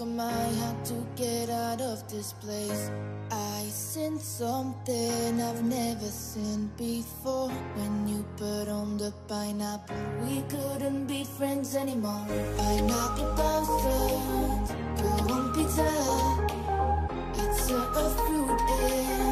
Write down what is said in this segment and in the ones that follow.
on my heart to get out of this place. I seen something I've never seen before. When you put on the pineapple, we couldn't be friends anymore. Pineapple thousand, go on pizza. It's a, fruit and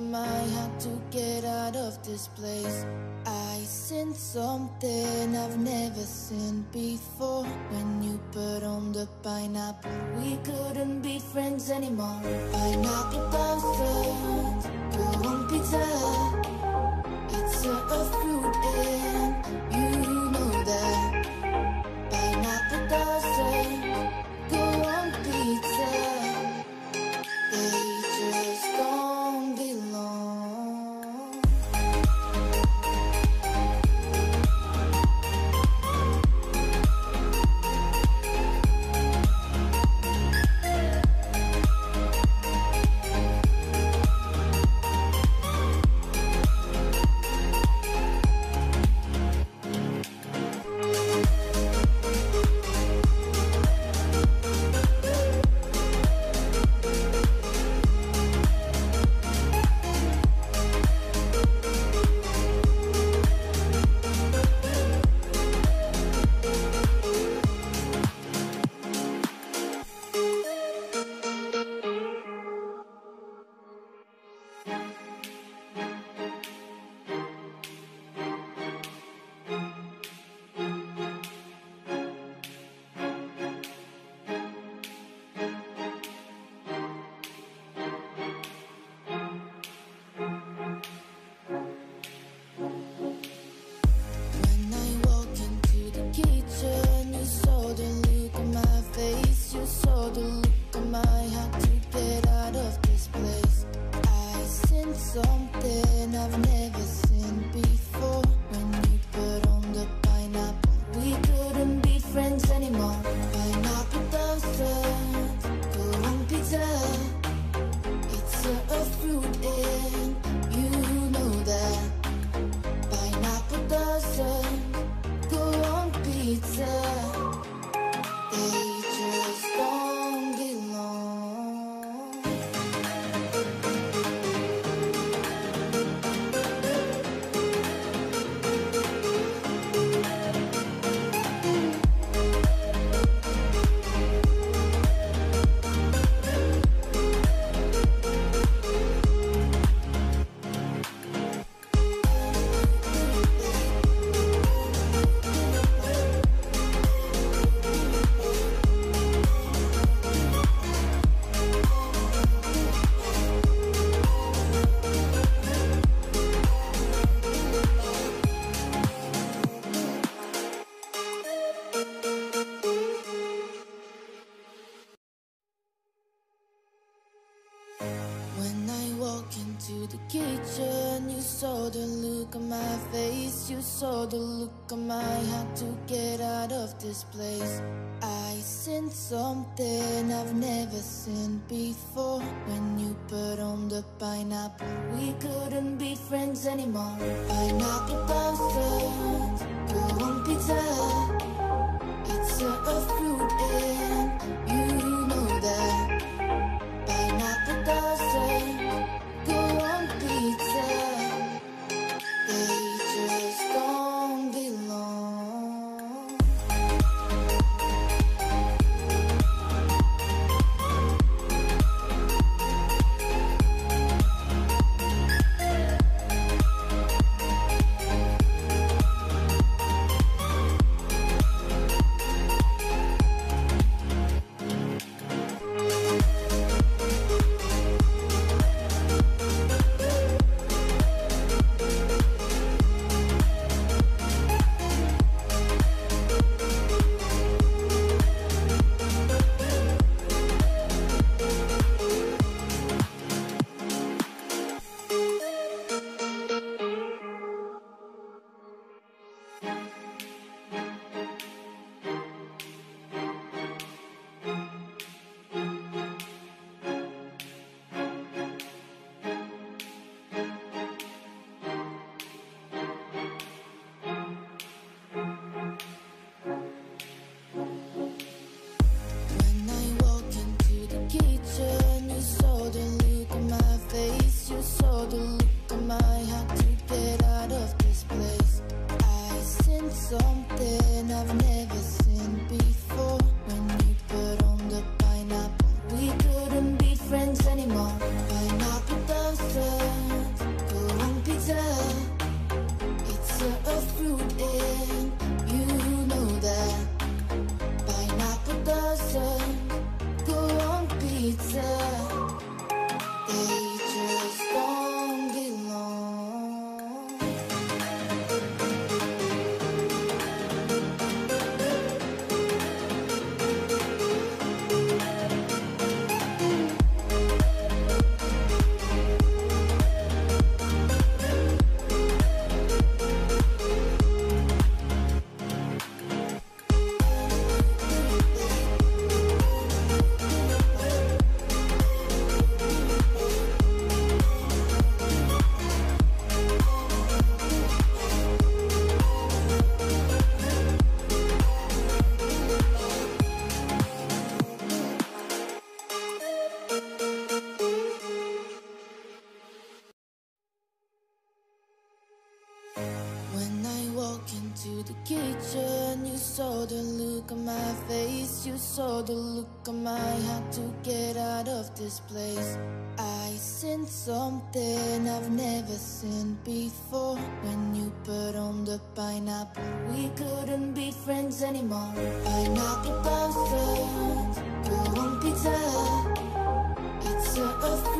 look on to get out of this place. I seen something I've never seen before. When you put on the pineapple, we couldn't be friends anymore. Pineapple thousand, go on pizza. It's a, a fruit eh? Saw the look on my had to get out of this place. I seen something I've never seen before. When you put on the pineapple, we couldn't be friends anymore. Pineapple bouncers, go on pizza. It's a, a fruit and face. You saw the look on my had to get out of this place. I seen something I've never seen before. When you put on the pineapple, we couldn't be friends anymore. Pineapple bouncers, go on pizza. It's a,